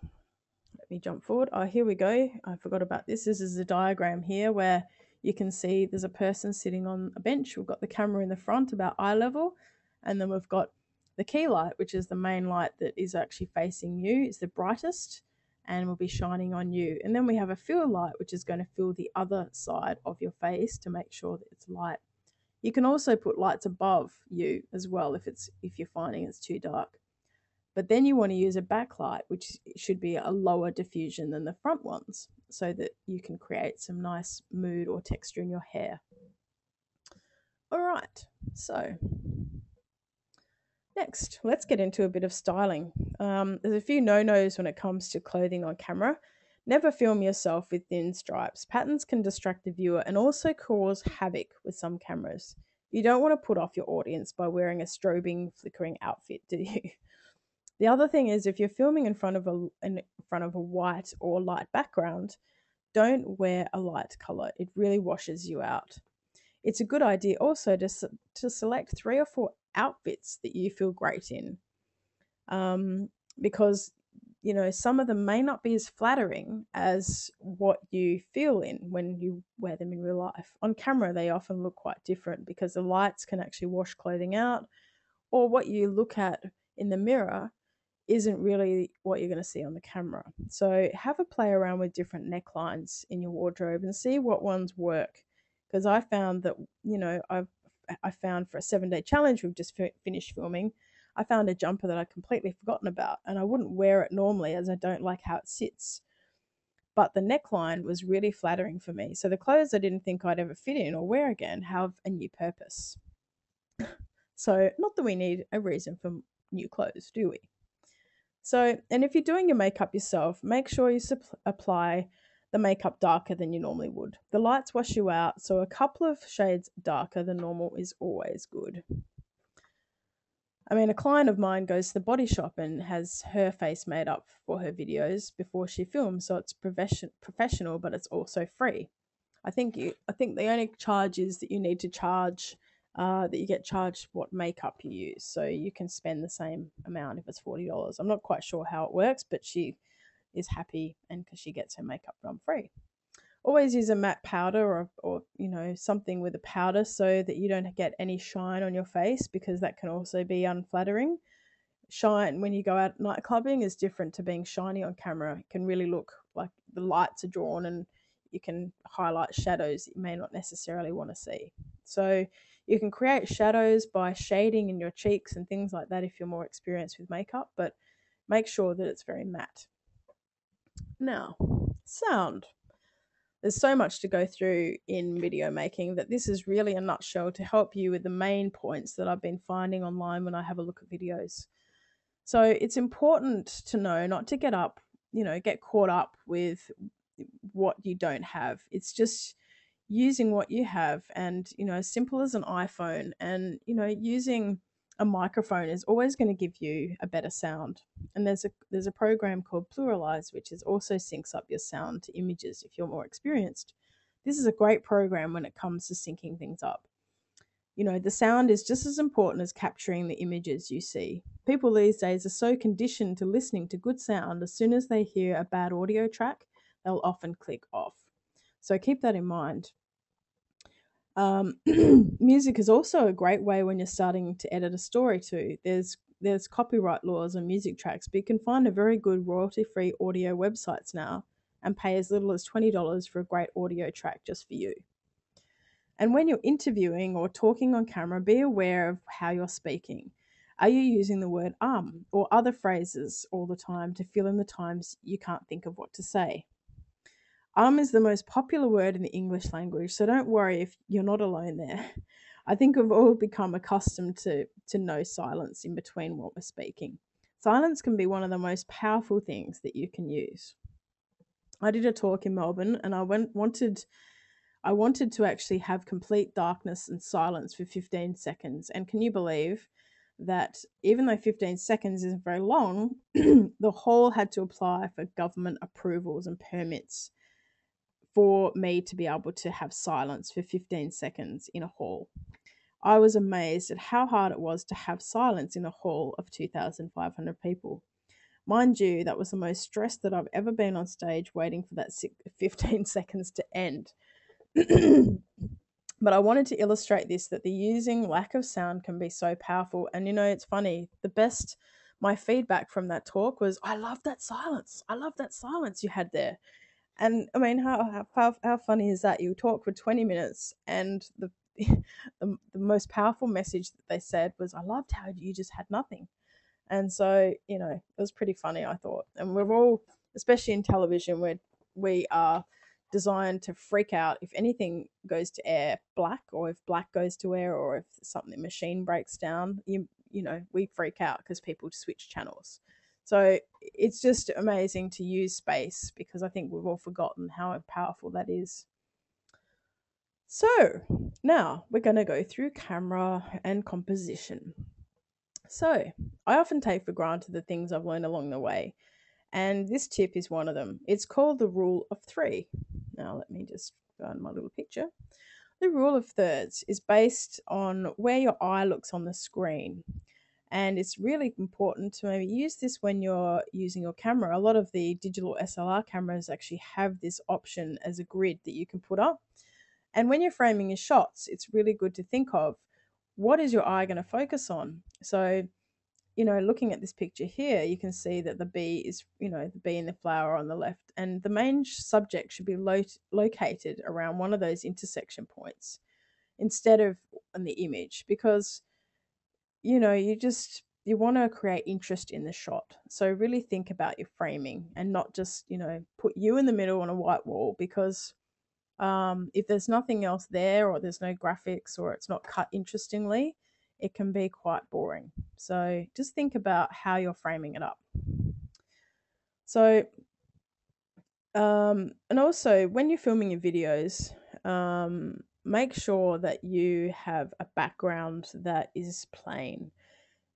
S1: let me jump forward. Oh, here we go. I forgot about this. This is a diagram here where you can see there's a person sitting on a bench. We've got the camera in the front about eye level, and then we've got the key light, which is the main light that is actually facing you, is the brightest and will be shining on you. And then we have a fill light, which is going to fill the other side of your face to make sure that it's light. You can also put lights above you as well if it's if you're finding it's too dark. But then you want to use a backlight, which should be a lower diffusion than the front ones, so that you can create some nice mood or texture in your hair. All right, so Next, let's get into a bit of styling. Um, there's a few no nos when it comes to clothing on camera. Never film yourself with thin stripes. Patterns can distract the viewer and also cause havoc with some cameras. You don't want to put off your audience by wearing a strobing, flickering outfit, do you? The other thing is if you're filming in front of a in front of a white or light background, don't wear a light color. It really washes you out. It's a good idea also to, to select three or four outfits that you feel great in. um, because you know some of them may not be as flattering as what you feel in when you wear them in real life. On camera, they often look quite different because the lights can actually wash clothing out, or what you look at in the mirror isn't really what you're going to see on the camera. So have a play around with different necklines in your wardrobe and see what ones work. Because I found that you know I've I found for a seven day challenge we've just fi- finished filming, I found a jumper that I'd completely forgotten about, and I wouldn't wear it normally as I don't like how it sits. But the neckline was really flattering for me. So the clothes I didn't think I'd ever fit in or wear again have a new purpose. <sighs> so, not that we need a reason for new clothes, do we? So, and if you're doing your makeup yourself, make sure you supp- apply the makeup darker than you normally would. The lights wash you out, so a couple of shades darker than normal is always good. I mean, a client of mine goes to the body shop and has her face made up for her videos before she films, so it's profession- professional, but it's also free. I think you, I think the only charge is that you need to charge uh, that you get charged what makeup you use. So you can spend the same amount if it's forty dollars. I'm not quite sure how it works, but she is happy and because she gets her makeup done free. Always use a matte powder or, or you know something with a powder so that you don't get any shine on your face because that can also be unflattering. Shine when you go out night clubbing is different to being shiny on camera. It can really look like the lights are drawn and you can highlight shadows you may not necessarily want to see. So you can create shadows by shading in your cheeks and things like that if you're more experienced with makeup, but make sure that it's very matte. Now, sound. There's so much to go through in video making that this is really a nutshell to help you with the main points that I've been finding online when I have a look at videos. So it's important to know not to get up, you know, get caught up with what you don't have. It's just using what you have and you know as simple as an iphone and you know using a microphone is always going to give you a better sound and there's a there's a program called PluralEyes which is also syncs up your sound to images if you're more experienced this is a great program when it comes to syncing things up you know the sound is just as important as capturing the images you see people these days are so conditioned to listening to good sound as soon as they hear a bad audio track they'll often click off so keep that in mind. Um, <clears throat> music is also a great way when you're starting to edit a story too. There's there's copyright laws on music tracks, but you can find a very good royalty-free audio websites now and pay as little as $20 for a great audio track just for you. And when you're interviewing or talking on camera, be aware of how you're speaking. Are you using the word um or other phrases all the time to fill in the times you can't think of what to say? Um is the most popular word in the English language, so don't worry if you're not alone there. <laughs> I think we've all become accustomed to, to no silence in between what we're speaking. Silence can be one of the most powerful things that you can use. I did a talk in Melbourne and I went wanted I wanted to actually have complete darkness and silence for 15 seconds. And can you believe that even though 15 seconds isn't very long, <clears throat> the hall had to apply for government approvals and permits for me to be able to have silence for 15 seconds in a hall. I was amazed at how hard it was to have silence in a hall of 2,500 people. Mind you, that was the most stressed that I've ever been on stage waiting for that <laughs> 15 seconds to end. <clears throat> but I wanted to illustrate this that the using lack of sound can be so powerful. And you know, it's funny, the best, my feedback from that talk was, I love that silence. I love that silence you had there. And I mean, how how how funny is that? You talk for twenty minutes, and the <laughs> the, the most powerful message that they said was, "I loved how you just had nothing." And so, you know, it was pretty funny, I thought. And we're all, especially in television, where we are designed to freak out if anything goes to air black, or if black goes to air, or if something machine breaks down. You you know, we freak out because people switch channels. So it's just amazing to use space because I think we've all forgotten how powerful that is. So now we're going to go through camera and composition. So I often take for granted the things I've learned along the way, and this tip is one of them. It's called the rule of three. Now let me just find my little picture. The rule of thirds is based on where your eye looks on the screen. And it's really important to maybe use this when you're using your camera. A lot of the digital SLR cameras actually have this option as a grid that you can put up. And when you're framing your shots, it's really good to think of what is your eye going to focus on? So, you know, looking at this picture here, you can see that the bee is, you know, the bee and the flower on the left, and the main subject should be lo- located around one of those intersection points instead of on the image because, you know, you just you want to create interest in the shot. So really think about your framing and not just, you know, put you in the middle on a white wall because um, if there's nothing else there or there's no graphics or it's not cut interestingly, it can be quite boring. So just think about how you're framing it up. So, um, and also when you're filming your videos, um, make sure that you have a background that is plain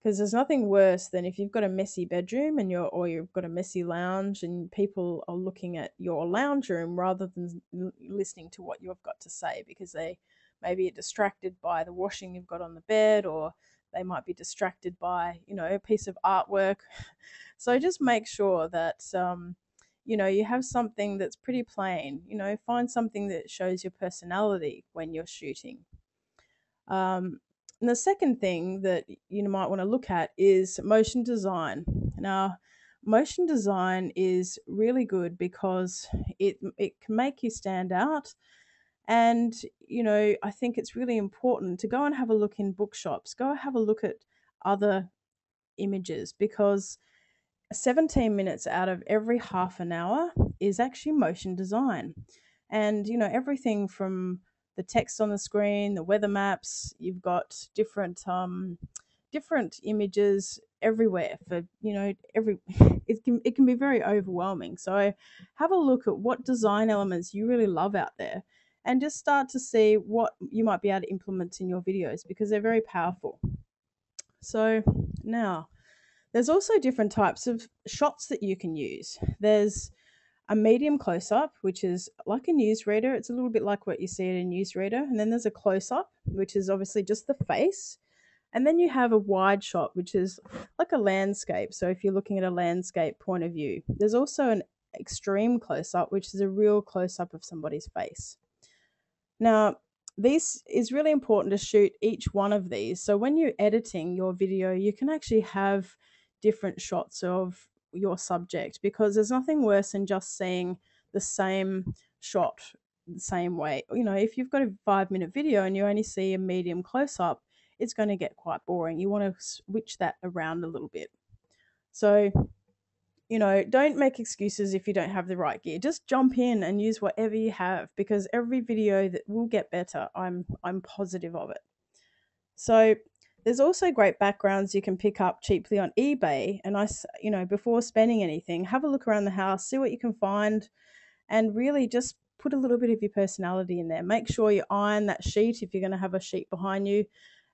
S1: because there's nothing worse than if you've got a messy bedroom and you're or you've got a messy lounge and people are looking at your lounge room rather than listening to what you've got to say because they maybe are distracted by the washing you've got on the bed or they might be distracted by you know a piece of artwork. <laughs> So just make sure that um, you know you have something that's pretty plain you know find something that shows your personality when you're shooting. Um, and the second thing that you might want to look at is motion design. Now, motion design is really good because it it can make you stand out. And you know, I think it's really important to go and have a look in bookshops. Go have a look at other images because 17 minutes out of every half an hour is actually motion design. And you know, everything from the text on the screen, the weather maps. You've got different um, different images everywhere for you know every <laughs> it can it can be very overwhelming. So have a look at what design elements you really love out there and just start to see what you might be able to implement in your videos because they're very powerful. So now there's also different types of shots that you can use. There's a medium close up, which is like a newsreader. It's a little bit like what you see in a newsreader. And then there's a close up, which is obviously just the face. And then you have a wide shot, which is like a landscape. So if you're looking at a landscape point of view, there's also an extreme close up, which is a real close up of somebody's face. Now, this is really important to shoot each one of these. So when you're editing your video, you can actually have different shots of your subject because there's nothing worse than just seeing the same shot the same way. You know, if you've got a five minute video and you only see a medium close up, it's going to get quite boring. You want to switch that around a little bit. So, you know, don't make excuses if you don't have the right gear. Just jump in and use whatever you have because every video that will get better. I'm I'm positive of it. So, there's also great backgrounds you can pick up cheaply on eBay. And I, you know, before spending anything, have a look around the house, see what you can find, and really just put a little bit of your personality in there. Make sure you iron that sheet if you're going to have a sheet behind you,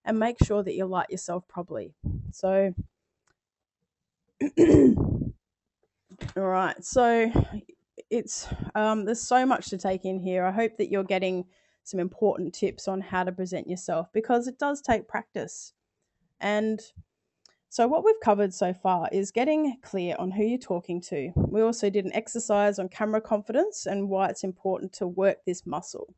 S1: and make sure that you light yourself properly. So, <clears throat> all right. So, it's um, there's so much to take in here. I hope that you're getting some important tips on how to present yourself because it does take practice. And so, what we've covered so far is getting clear on who you're talking to. We also did an exercise on camera confidence and why it's important to work this muscle.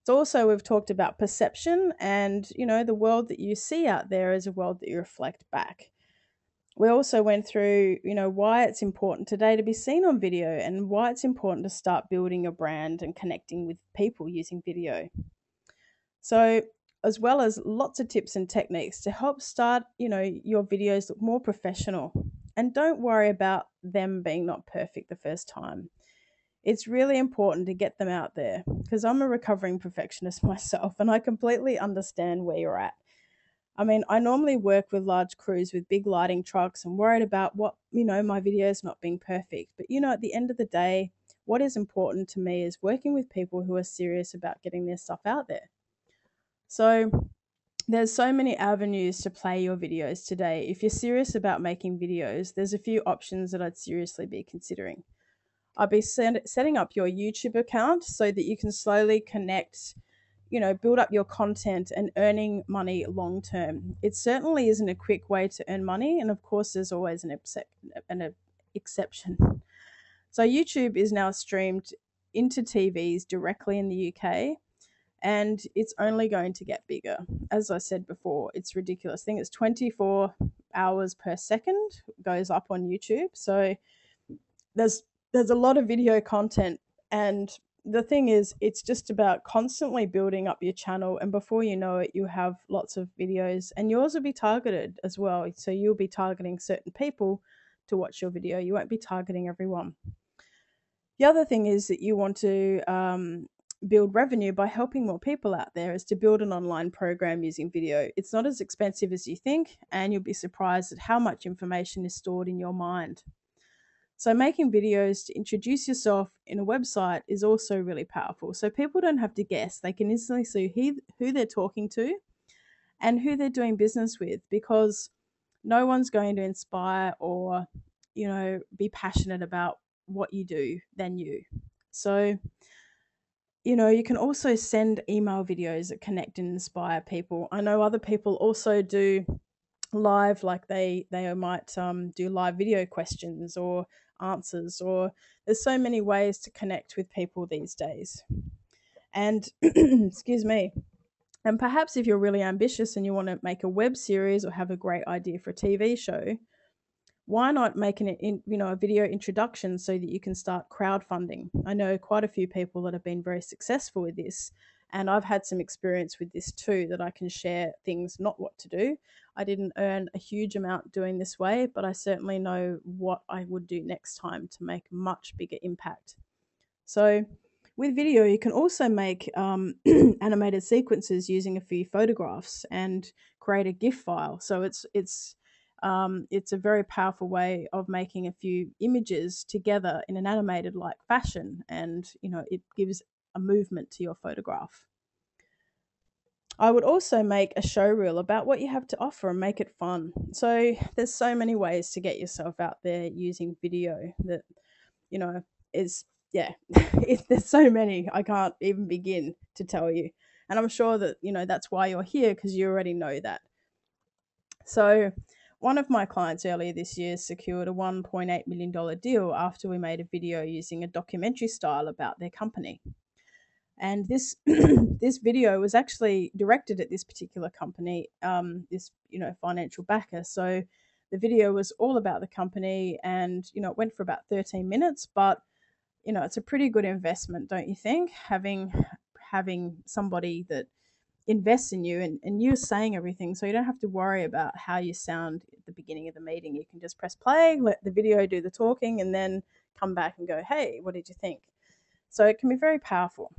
S1: It's also, we've talked about perception and, you know, the world that you see out there is a world that you reflect back. We also went through, you know, why it's important today to be seen on video and why it's important to start building your brand and connecting with people using video. So, as well as lots of tips and techniques to help start, you know, your videos look more professional. And don't worry about them being not perfect the first time. It's really important to get them out there because I'm a recovering perfectionist <laughs> myself and I completely understand where you're at. I mean, I normally work with large crews with big lighting trucks and worried about what, you know, my videos not being perfect. But, you know, at the end of the day, what is important to me is working with people who are serious about getting their stuff out there. So there's so many avenues to play your videos today. If you're serious about making videos, there's a few options that I'd seriously be considering. I'd be set, setting up your YouTube account so that you can slowly connect you know, build up your content and earning money long term. It certainly isn't a quick way to earn money, and of course, there's always an, an exception. So YouTube is now streamed into TVs directly in the UK and it's only going to get bigger. As I said before, it's ridiculous. I think it's 24 hours per second goes up on YouTube. So there's there's a lot of video content and the thing is it's just about constantly building up your channel and before you know it you have lots of videos and yours will be targeted as well. So you'll be targeting certain people to watch your video. You won't be targeting everyone. The other thing is that you want to um, build revenue by helping more people out there is to build an online program using video. It's not as expensive as you think, and you'll be surprised at how much information is stored in your mind. So, making videos to introduce yourself in a website is also really powerful. So, people don't have to guess, they can instantly see who they're talking to and who they're doing business with because no one's going to inspire or, you know, be passionate about what you do than you. So, you know, you can also send email videos that connect and inspire people. I know other people also do live, like they they might um, do live video questions or answers, or there's so many ways to connect with people these days. And <clears throat> excuse me. And perhaps if you're really ambitious and you want to make a web series or have a great idea for a TV show, why not make an in, you know a video introduction so that you can start crowdfunding? I know quite a few people that have been very successful with this and i've had some experience with this too that i can share things not what to do. I didn't earn a huge amount doing this way but i certainly know what i would do next time to make much bigger impact. So with video you can also make um, <clears throat> animated sequences using a few photographs and create a gif file. So it's it's um, it's a very powerful way of making a few images together in an animated like fashion and you know it gives a movement to your photograph I would also make a show reel about what you have to offer and make it fun. So there's so many ways to get yourself out there using video that you know is yeah, <laughs> it, there's so many I can't even begin to tell you. And I'm sure that you know that's why you're here because you already know that. So one of my clients earlier this year secured a $1.8 million deal after we made a video using a documentary style about their company. And this <clears throat> this video was actually directed at this particular company, um, this you know financial backer. So the video was all about the company, and you know it went for about 13 minutes. But you know it's a pretty good investment, don't you think? Having having somebody that invests in you and, and you're saying everything so you don't have to worry about how you sound at the beginning of the meeting. You can just press play let the video do the talking and then come back and go hey what did you think? So it can be very powerful.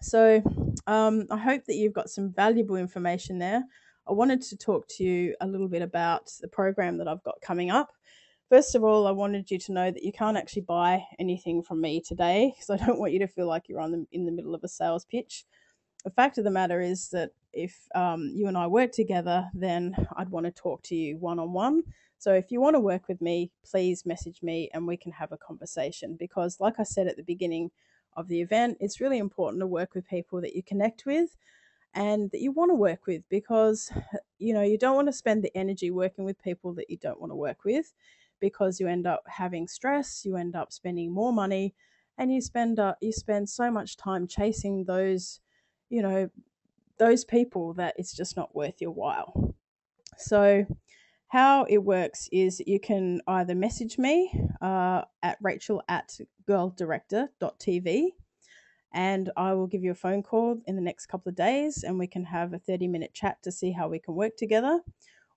S1: So um, i hope that you've got some valuable information there. I wanted to talk to you a little bit about the program that i've got coming up. First of all, I wanted you to know that you can't actually buy anything from me today because I don't want you to feel like you're on the, in the middle of a sales pitch the fact of the matter is that if um, you and I work together, then I'd want to talk to you one on one. So if you want to work with me, please message me and we can have a conversation. Because, like I said at the beginning of the event, it's really important to work with people that you connect with and that you want to work with because you know you don't want to spend the energy working with people that you don't want to work with because you end up having stress you end up spending more money and you spend uh, you spend so much time chasing those you know, those people that it's just not worth your while. So, how it works is you can either message me uh, at rachel at girldirector.tv and I will give you a phone call in the next couple of days and we can have a 30 minute chat to see how we can work together.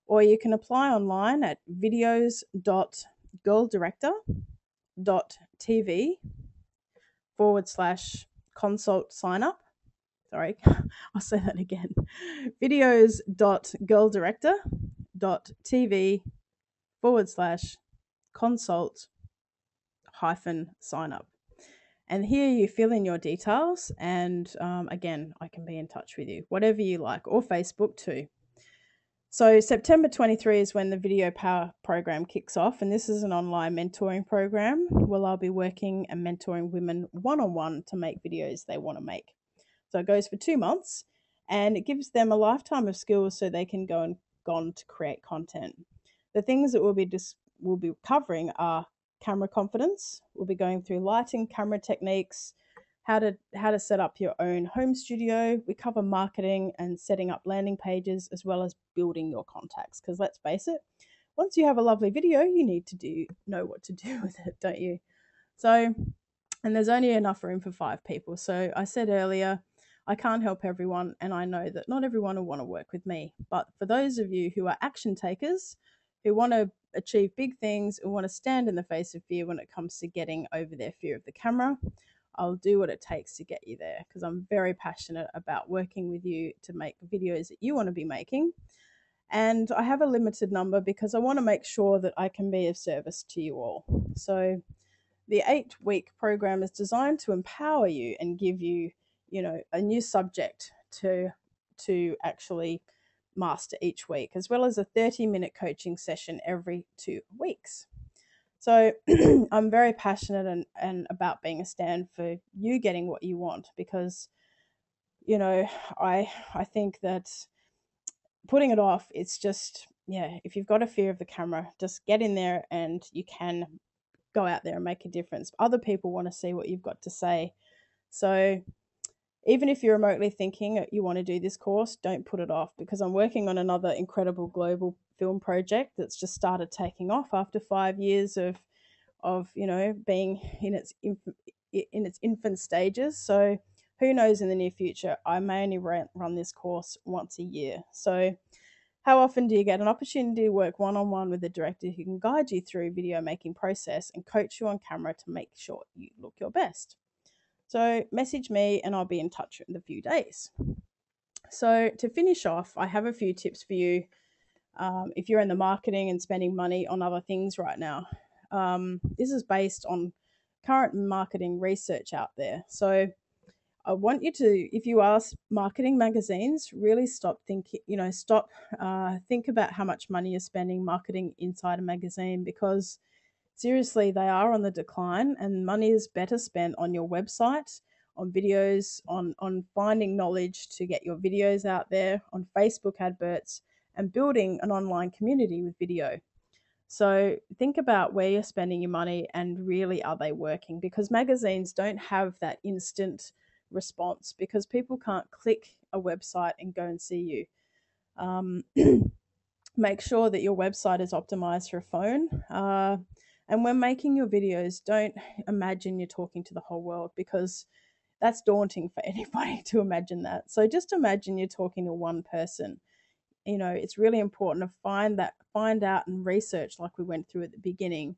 S1: Or you can apply online at videos.girldirector.tv forward slash consult sign up sorry, <laughs> I'll say that again. Videos.girldirector.tv forward slash consult hyphen sign up. And here you fill in your details, and um, again, I can be in touch with you, whatever you like, or Facebook too. So, September 23 is when the Video Power program kicks off, and this is an online mentoring program where I'll be working and mentoring women one on one to make videos they want to make. So it goes for two months and it gives them a lifetime of skills so they can go and go on to create content. The things that we'll be dis- we'll be covering are camera confidence. We'll be going through lighting, camera techniques, how to how to set up your own home studio. We cover marketing and setting up landing pages as well as building your contacts because let's face it, once you have a lovely video, you need to do know what to do <laughs> with it, don't you? So, and there's only enough room for 5 people. So, I said earlier, I can't help everyone and I know that not everyone will want to work with me. But for those of you who are action takers, who want to achieve big things who want to stand in the face of fear when it comes to getting over their fear of the camera, I'll do what it takes to get you there because I'm very passionate about working with you to make videos that you want to be making. And I have a limited number because I want to make sure that I can be of service to you all. So the eight week program is designed to empower you and give you, you know, a new subject to to actually master each week, as well as a 30 minute coaching session every two weeks. So <clears throat> I'm very passionate and, and about being a stand for you getting what you want because, you know, I I think that putting it off, it's just yeah, if you've got a fear of the camera, just get in there and you can go out there and make a difference. Other people want to see what you've got to say. So even if you're remotely thinking you want to do this course, don't put it off because I'm working on another incredible global film project that's just started taking off after five years of of you know being in its inf- in its infant stages. So who knows in the near future? I may only run, run this course once a year. So how often do you get an opportunity to work one on one with a director who can guide you through video making process and coach you on camera to make sure you look your best? So message me and I'll be in touch in a few days. So to finish off, I have a few tips for you um, if you're in the marketing and spending money on other things right now. Um, this is based on current marketing research out there. So I want you to, if you are marketing magazines, really stop thinking, you know, stop, uh, think about how much money you're spending marketing inside a magazine because seriously, they are on the decline and money is better spent on your website, on videos, on, on finding knowledge to get your videos out there, on Facebook adverts, and building an online community with video. So think about where you're spending your money and really are they working? Because magazines don't have that instant response because people can't click a website and go and see you. Um, <clears throat> make sure that your website is optimized for a phone. Uh, and when making your videos, don't imagine you're talking to the whole world because that's daunting for <laughs> anybody to imagine that. So just imagine you're talking to one person. You know, it's really important to find that, find out and research like we went through at the beginning.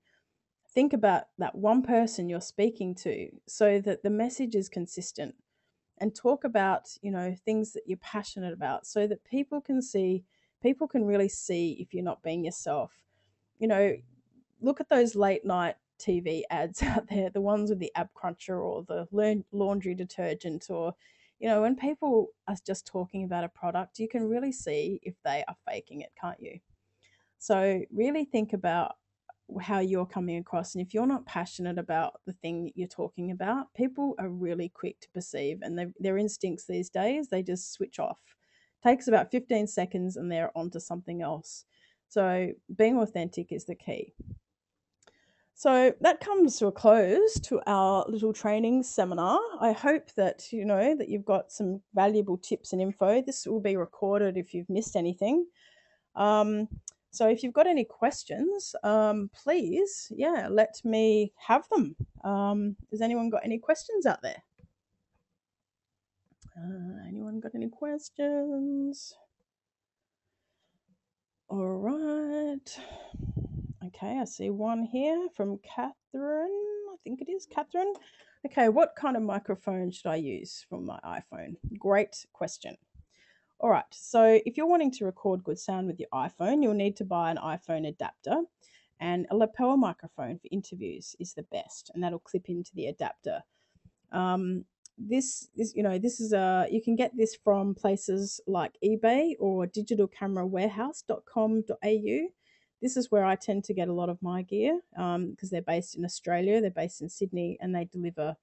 S1: Think about that one person you're speaking to so that the message is consistent and talk about, you know, things that you're passionate about so that people can see, people can really see if you're not being yourself. You know, look at those late night TV ads <laughs> out there, the ones with the ab cruncher or the laundry detergent, or, you know, when people are just talking about a product, you can really see if they are faking it, can't you? So, really think about how you're coming across. And if you're not passionate about the thing that you're talking about, people are really quick to perceive and their instincts these days, they just switch off. Takes about 15 seconds and they're onto something else. So, being authentic is the key. So that comes to a close to our little training seminar. I hope that you know that you've got some valuable tips and info. This will be recorded if you've missed anything. Um, so if you've got any questions, um, please, yeah, let me have them. Um, has anyone got any questions out there? Uh, anyone got any questions? All right. Okay, I see one here from Catherine. I think it is Catherine. Okay, what kind of microphone should I use for my iPhone? Great question. All right, so if you're wanting to record good sound with your iPhone, you'll need to buy an iPhone adapter, and a lapel microphone for interviews is the best, and that'll clip into the adapter. Um, this is, you know, this is a you can get this from places like eBay or digitalcamerawarehouse.com.au this is where I tend to get a lot of my gear because um, they're based in Australia, they're based in Sydney, and they deliver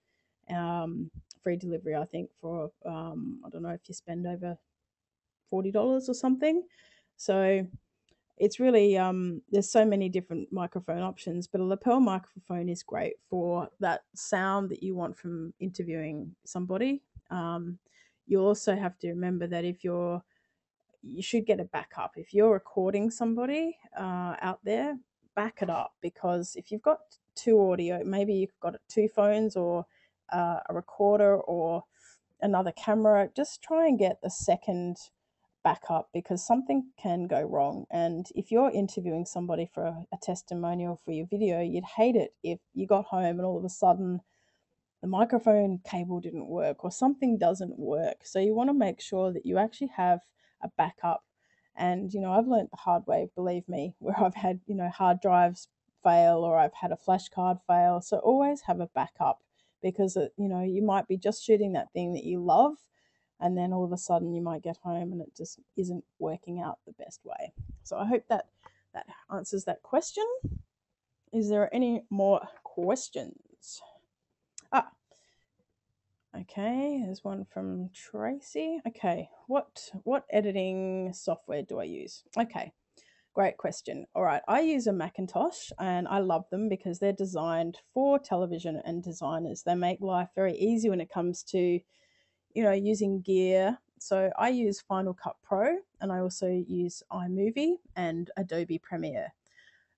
S1: um, free delivery, I think, for um, I don't know if you spend over forty dollars or something. So it's really um, there's so many different microphone options, but a lapel microphone is great for that sound that you want from interviewing somebody. Um, you also have to remember that if you're you should get a backup. If you're recording somebody uh, out there back it up because if you've got two audio maybe you've got two phones or uh, a recorder or another camera just try and get the second backup because something can go wrong. And if you're interviewing somebody for a, a testimonial for your video you'd hate it if you got home and all of a sudden the microphone cable didn't work or something doesn't work. So you want to make sure that you actually have a backup. And, you know, I've learned the hard way, believe me, <laughs> where I've had, you know, hard drives fail or I've had a flash card fail. So always have a backup because, it, you know, you might be just shooting that thing that you love and then all of a sudden you might get home and it just isn't working out the best way. So I hope that that answers that question. Is there any more questions? Okay, there's one from Tracy. Okay, what what editing software do I use? Okay, great question. All right, I use a Macintosh and I love them because they're designed for television and designers. They make life very easy when it comes to, you know, using gear. So I use Final Cut Pro and I also use iMovie and Adobe Premiere.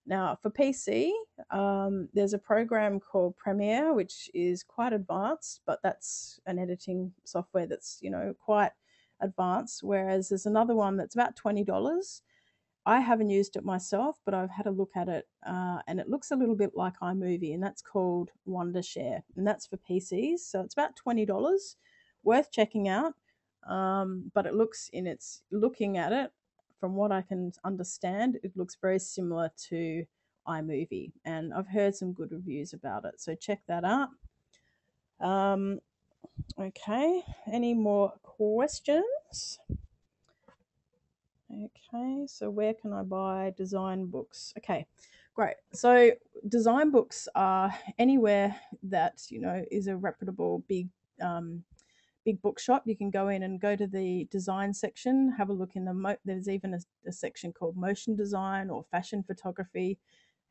S1: Now, for PC, um, there's a program called Premiere, which is quite advanced, but that's an editing software that's, you know, quite advanced. Whereas there's another one that's about $20. I haven't used it myself, but I've had a look at it uh, and it looks a little bit like iMovie, and that's called Wondershare, and that's for PCs. So it's about $20, worth checking out. Um, but it looks in its looking at it, from what I can understand, it looks very similar to iMovie, and I've heard some good reviews about it. So check that out. Um, okay, any more questions? Okay, so where can I buy design books? Okay, great. So design books are anywhere that you know is a reputable big um, big bookshop, you can go in and go to the design section, have a look in the, mo- there's even a, a, section called motion design or fashion photography.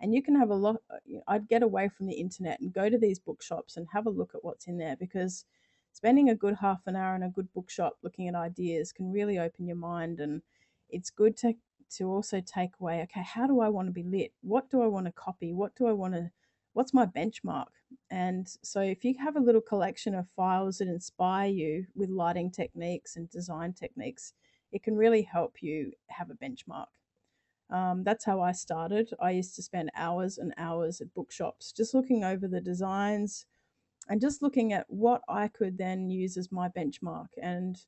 S1: And you can have a lot, uh, I'd get away from the internet and go to these bookshops and have a look at what's in there because spending a good half an hour in a good bookshop looking at ideas can really open your mind. And it's good to, to also take away, okay, how do I want to be lit? What do I want to copy? What do I want to what's my benchmark? And so, if you have a little collection of files that inspire you with lighting techniques and design techniques, it can really help you have a benchmark. Um, that's how I started. I used to spend hours and hours at bookshops just looking over the designs and just looking at what I could then use as my benchmark. And,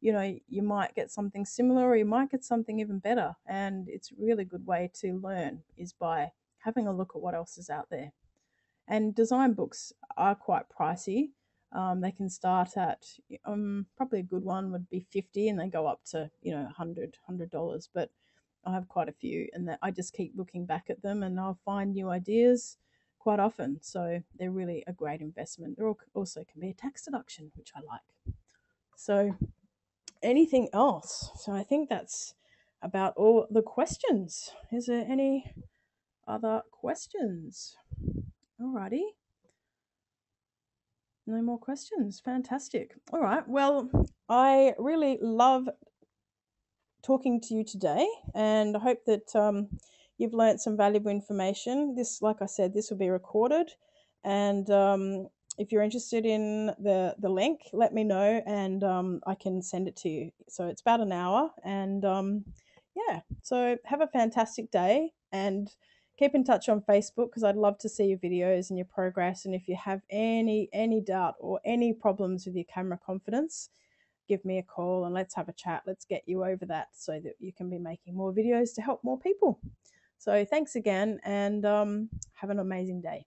S1: you know, you might get something similar or you might get something even better. And it's a really good way to learn is by having a look at what else is out there. And design books are quite pricey. Um, they can start at um, probably a good one would be 50 and they go up to, you know, 100 $100. But I have quite a few and that I just keep looking back at them and I'll find new ideas quite often. So they're really a great investment. There also can be a tax deduction, which I like. So anything else? So I think that's about all the questions. Is there any other questions? Alrighty. No more questions. Fantastic. All right. Well, I really love talking to you today, and I hope that um, you've learnt some valuable information. This, like I said, this will be recorded, and um, if you're interested in the the link, let me know, and um, I can send it to you. So it's about an hour, and um, yeah. So have a fantastic day, and keep in touch on Facebook because I'd love to see your videos and your progress. And if you have any any doubt or any problems with your camera confidence, give me a call and let's have a chat. Let's get you over that so that you can be making more videos to help more people. So thanks again and um, have an amazing day.